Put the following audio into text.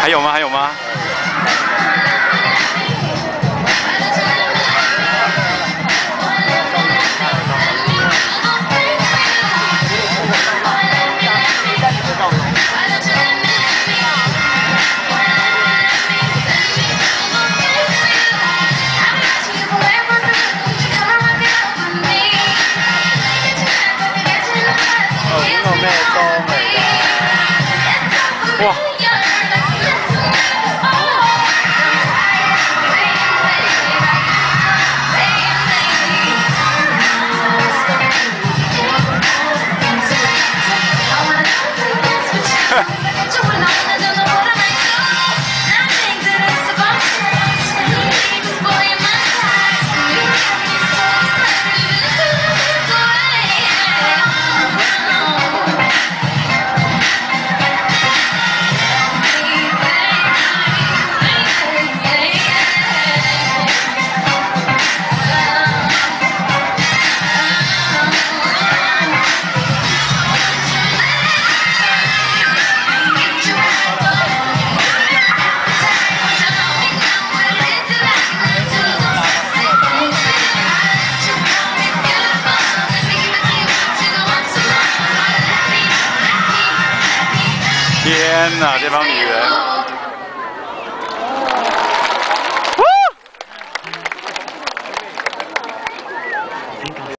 还有吗？还有吗？哦，演个咩妆嚟噶？哇！天哪，这帮女人！